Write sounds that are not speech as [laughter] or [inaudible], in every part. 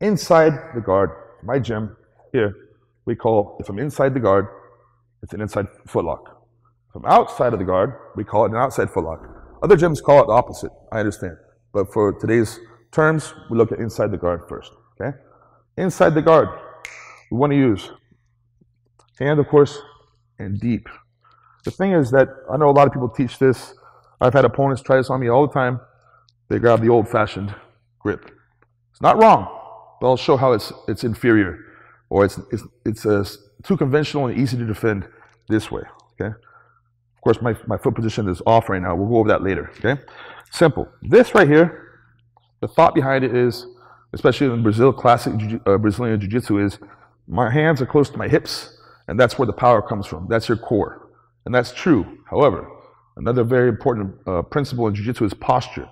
inside the guard, my gym here, we call, if I'm inside the guard, it's an inside footlock. If I'm outside of the guard, we call it an outside footlock. Other gyms call it the opposite, I understand. But for today's terms, we look at inside the guard first, okay? Inside the guard, we want to use hand, of course, and deep. The thing is that I know a lot of people teach this. I've had opponents try this on me all the time. They grab the old-fashioned grip. It's not wrong, but I'll show how it's it's inferior, or it's it's it's uh, too conventional and easy to defend this way. Okay. Of course, my my foot position is off right now. We'll go over that later. Okay. Simple. This right here, the thought behind it is, especially in Brazil, classic uh, Brazilian Jiu-Jitsu is, my hands are close to my hips, and that's where the power comes from. That's your core, and that's true. However, another very important uh, principle in Jiu-Jitsu is posture.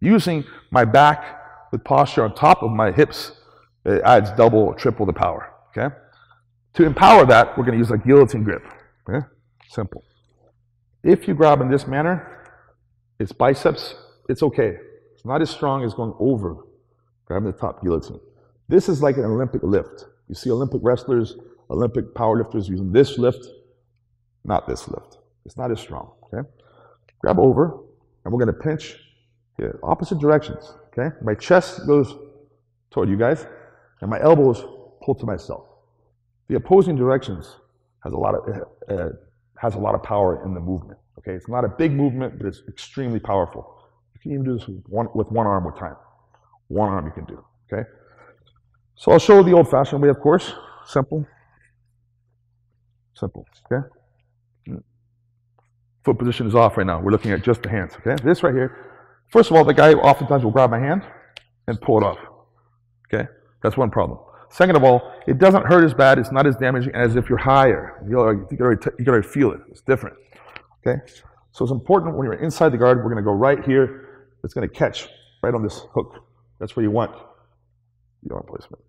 Using my back with posture on top of my hips, it adds double or triple the power. Okay? To empower that, we're going to use a guillotine grip. Okay? Simple. If you grab in this manner, it's biceps, it's okay. It's not as strong as going over, grabbing the top guillotine. This is like an Olympic lift. You see Olympic wrestlers, Olympic powerlifters using this lift, not this lift. It's not as strong. Okay? Grab over, and we're going to pinch yeah, opposite directions. Okay? My chest goes toward you guys, and my elbows pull to myself. The opposing directions has a lot of uh, uh, has a lot of power in the movement. Okay, it's not a big movement, but it's extremely powerful. You can even do this with one, with one arm with time. One arm you can do. Okay, so I'll show the old-fashioned way, of course. Simple, simple. Okay. Foot position is off right now. We're looking at just the hands. Okay, this right here First of all, the guy oftentimes will grab my hand and pull it off. Okay? That's one problem. Second of all, it doesn't hurt as bad, it's not as damaging as if you're higher. You, can, already already feel it. It's different. Okay? So it's important when you're inside the guard, we're going to go right here. It's going to catch right on this hook. That's where you want your arm placement.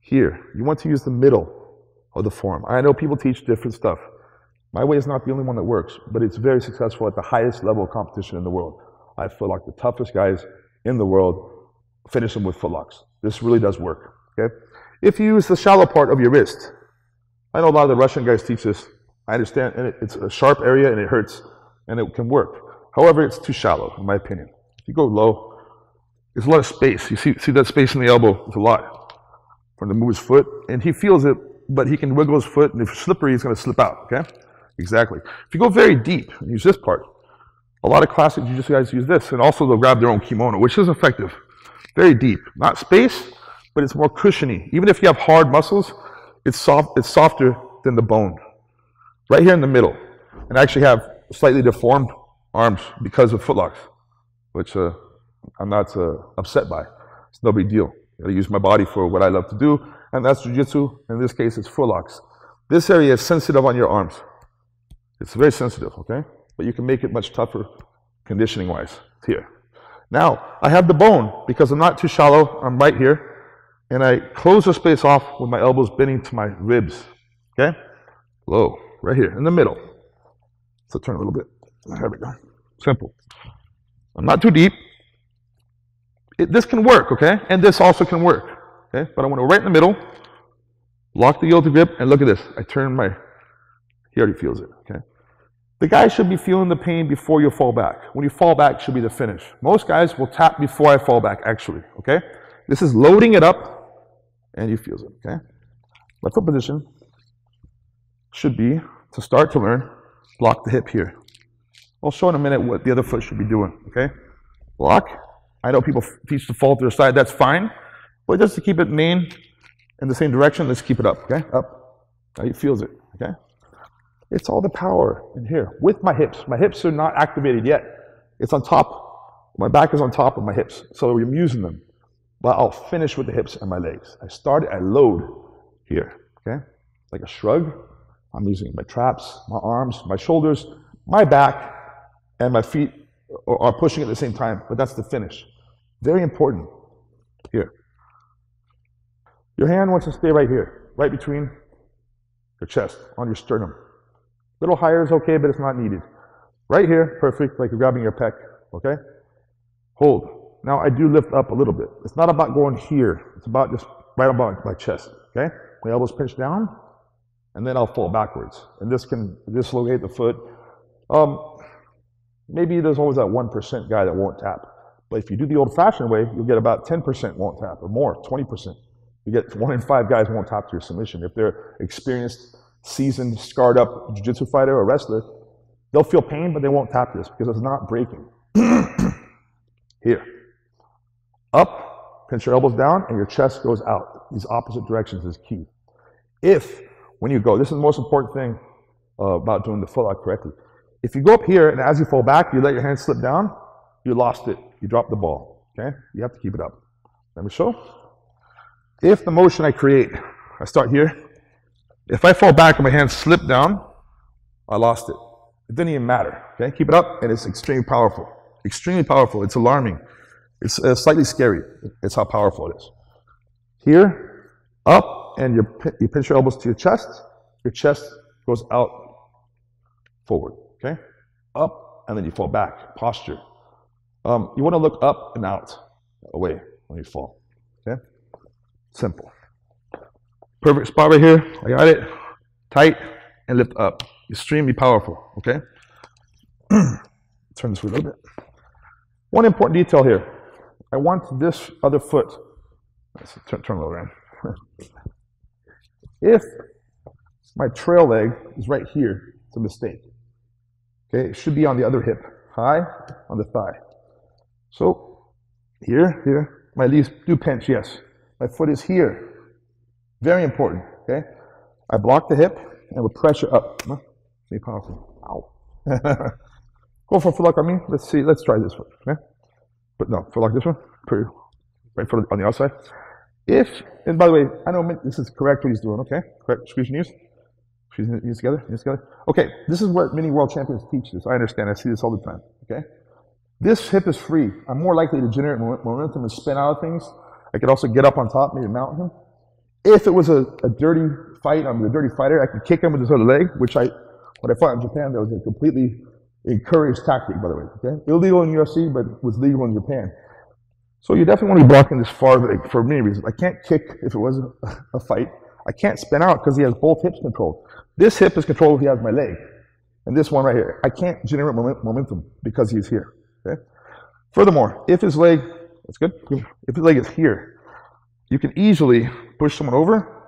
Here, you want to use the middle of the form. I know people teach different stuff. My way is not the only one that works, but it's very successful at the highest level of competition in the world. I feel like the toughest guys in the world finish them with footlocks. This really does work. Okay? If you use the shallow part of your wrist, I know a lot of the Russian guys teach this. I understand, and it's a sharp area and it hurts, and it can work. However, it's too shallow, in my opinion. If you go low, there's a lot of space. You see, see that space in the elbow? It's a lot him to move his foot, and he feels it, but he can wiggle his foot, and if it's slippery, he's going to slip out. Okay? Exactly. If you go very deep and use this part, a lot of classic jiu-jitsu guys use this, and also they'll grab their own kimono, which is effective. Very deep. Not space, but it's more cushiony. Even if you have hard muscles, it's soft. It's softer than the bone. Right here in the middle, and I actually have slightly deformed arms because of footlocks, which uh, I'm not uh, upset by. It's no big deal. I use my body for what I love to do, and that's jiu-jitsu. In this case, it's footlocks. This area is sensitive on your arms. It's very sensitive, okay? but you can make it much tougher conditioning wise here. Now, I have the bone because I'm not too shallow. I'm right here. And I close the space off with my elbows bending to my ribs. Okay? Low, right here in the middle. So turn a little bit. There we go. Simple. I'm not too deep. It, this can work, okay? And this also can work. Okay? But I want to right in the middle, lock the guillotine grip, and look at this. I turn my, he already feels it, okay? The guy should be feeling the pain before you fall back. When you fall back should be the finish. Most guys will tap before I fall back, actually, okay? This is loading it up, and you feel it, okay? Left foot position should be, to start to learn, block the hip here. I'll show in a minute what the other foot should be doing, okay? Block. I know people teach to fall to the side, that's fine. But just to keep it main in the same direction, let's keep it up, okay? Up. Now he feels it, okay? It's all the power in here with my hips. My hips are not activated yet. It's on top. My back is on top of my hips. So I'm using them. But I'll finish with the hips and my legs. I start, I load here. Okay? Like a shrug. I'm using my traps, my arms, my shoulders, my back, and my feet are pushing at the same time. But that's the finish. Very important here. Your hand wants to stay right here, right between your chest, on your sternum little higher is okay, but it's not needed. Right here, perfect, like you're grabbing your pec, okay? Hold. Now I do lift up a little bit. It's not about going here. It's about just right above my chest. Okay, my elbows pinch down, and then I'll fall backwards. And this can dislocate the foot. Um, maybe there's always that 1% guy that won't tap. But if you do the old fashioned way, you'll get about 10% won't tap or more, 20%. You get one in five guys won't tap to your submission. If they're experienced, seasoned, scarred up jiu-jitsu fighter or wrestler, they'll feel pain, but they won't tap this because it's not breaking. [clears throat] Here. Up, pinch your elbows down, and your chest goes out. These opposite directions is key. If, when you go, this is the most important thing uh, about doing the footlock correctly. If you go up here and as you fall back, you let your hand slip down, you lost it. You dropped the ball. Okay? You have to keep it up. Let me show. If the motion I create, I start here. If I fall back and my hand slip down, I lost it. It didn't even matter. Okay? Keep it up, and it's extremely powerful. Extremely powerful. It's alarming. It's uh, slightly scary. It's how powerful it is. Here, up, and you, you pinch your elbows to your chest. Your chest goes out forward. Okay? Up, and then you fall back. Posture. Um, you want to look up and out, away when you fall. Okay? Simple. Perfect spot right here. I got it. Tight and lift up. Extremely powerful. Okay? [clears throat] Turn this a little bit. One important detail here. I want this other foot. Let's turn, turn around. [laughs] if my trail leg is right here, it's a mistake. Okay, it should be on the other hip, high on the thigh. So here, here, my knees do pinch, yes. My foot is here. Very important, okay? I block the hip and with pressure up. Be powerful. Ow. [laughs] Go for foot lock on me. Let's see. Let's try this one. Okay? But no, foot lock this one. Pretty, right foot on the outside. If, and by the way, I know this is correct what he's doing, okay? Correct. Knees. Squeeze your knees together. Knees together. Okay, this is what many world champions teach this. I understand. I see this all the time, okay? This hip is free. I'm more likely to generate momentum and spin out of things. I could also get up on top, maybe mount him. If it was a, a dirty fight, I'm a dirty fighter, I could kick him with his other leg, which I, when I fought in Japan, that was a completely encouraged tactic, by the way. Okay? Illegal in UFC, but was legal in Japan. So you definitely want to be blocking this far leg for many reasons. I can't kick if it was a, [laughs] a fight. I can't spin out because he has both hips controlled. This hip is controlled if he has my leg. And this one right here, I can't generate momentum because he's here. Okay? Furthermore, if his leg, that's good, if his leg is here, you can easily push someone over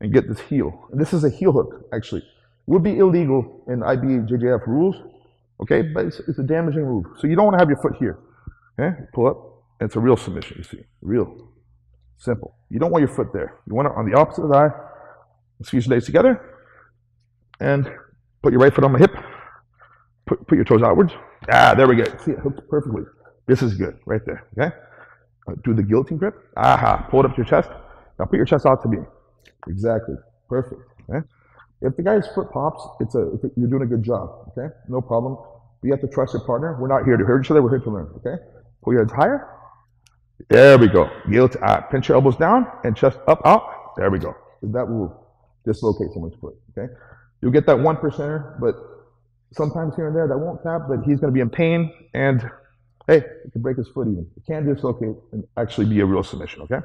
and get this heel. And this is a heel hook, actually. It would be illegal in IBJJF rules, okay, but it's, it's, a damaging move. So you don't want to have your foot here. Okay, pull up. It's a real submission, you see. Real. Simple. You don't want your foot there. You want it on the opposite eye. Squeeze your legs together. And put your right foot on my hip. Put, put your toes outwards. Ah, there we go. See, it hooked perfectly. This is good, right there. Okay? Uh, do the guillotine grip. Aha, pull it up to your chest. Now put your chest out to me. Exactly. Perfect. Okay? If the guy's foot pops, it's a, you're doing a good job. Okay? No problem. But you have to trust your partner. We're not here to hurt each other. We're here to learn. Okay? Pull your heads higher. There we go. Guillotine. Uh, pinch your elbows down and chest up, out. There we go. That will dislocate someone's foot. Okay? You'll get that one percenter, but sometimes here and there that won't tap, but he's going to be in pain, and hey, it can break his foot even. It can dislocate and actually be a real submission, okay?